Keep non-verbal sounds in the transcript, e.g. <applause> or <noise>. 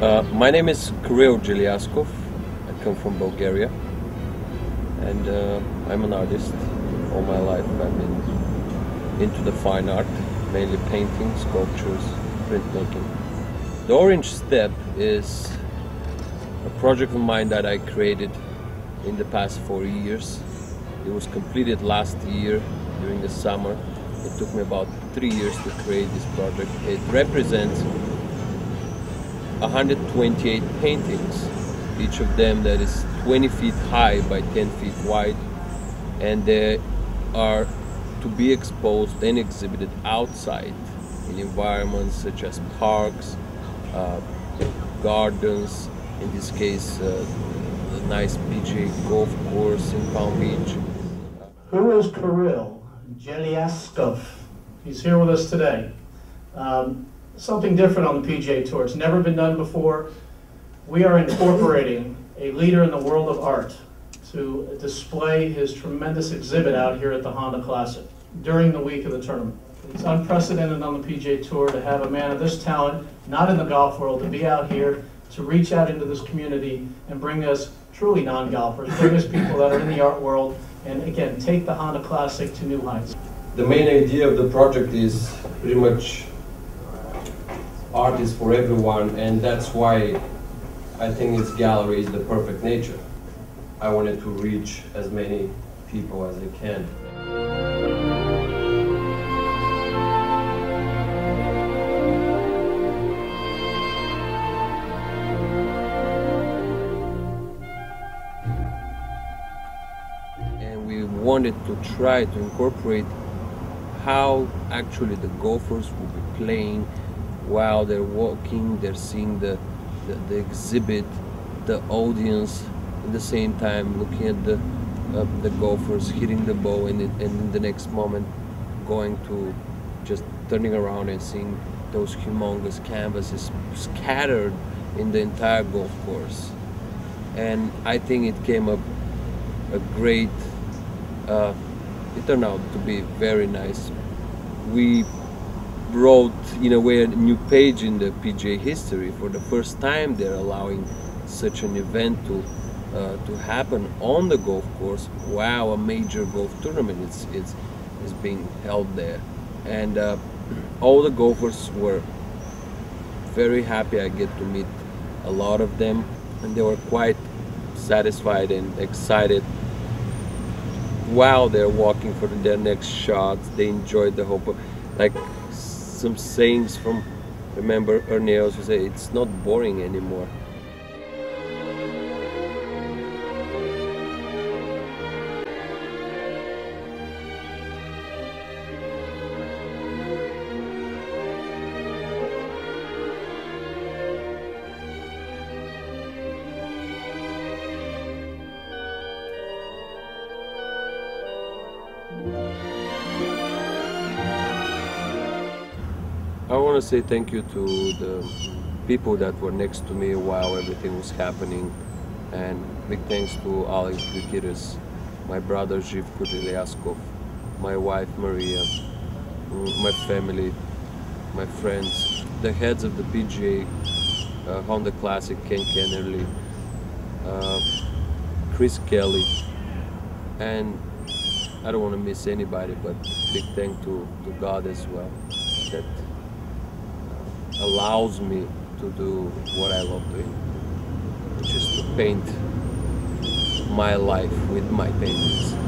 Uh, my name is Kiril Jeliazkov. I come from Bulgaria, and uh, I'm an artist. All my life, I've been into the fine art, mainly painting, sculptures, printmaking. The Orange Step is a project of mine that I created in the past four years. It was completed last year during the summer. It took me about three years to create this project. It represents 128 paintings, each of them that is 20 feet high by 10 feet wide, and they are to be exposed and exhibited outside in environments such as parks, uh, gardens, in this case, uh, a nice PGA golf course in Palm Beach. Who is Kiril Jeliazkov? He's here with us today. Um, something different on the PGA Tour. It's never been done before. We are incorporating a leader in the world of art to display his tremendous exhibit out here at the Honda Classic during the week of the tournament. It's unprecedented on the PGA Tour to have a man of this talent, not in the golf world, to be out here, to reach out into this community and bring us truly non-golfers, bring us people that are in the art world, and again, take the Honda Classic to new heights. The main idea of the project is pretty much art is for everyone, and that's why I think this gallery is the perfect nature. I wanted to reach as many people as I can. And we wanted to try to incorporate how actually the golfers will be playing while they're walking, they're seeing the, the, the exhibit, the audience, at the same time looking at the, uh, the golfers hitting the ball, and, it, and in the next moment going to just turning around and seeing those humongous canvases scattered in the entire golf course. And I think it came up a great, uh, it turned out to be very nice. We wrote in a way a new page in the PGA history. For the first time, they're allowing such an event to uh, to happen on the golf course Wow, a major golf tournament is is, is being held there, and uh, <clears throat> all the golfers were very happy. I get to meet a lot of them, and they were quite satisfied and excited while they're walking for their next shots. They enjoyed the whole, like some sayings from remember Ernie Els who say it's not boring anymore. I want to say thank you to the people that were next to me while everything was happening, and big thanks to Alex Gutierrez, my brother Zhivko Jeliazkov, my wife Maria, mm, my family, my friends, the heads of the PGA, uh, Honda Classic, Ken Kennerly, uh, Chris Kelly, and I don't want to miss anybody, but big thank to, to God as well that allows me to do what I love doing, which is to paint my life with my paintings.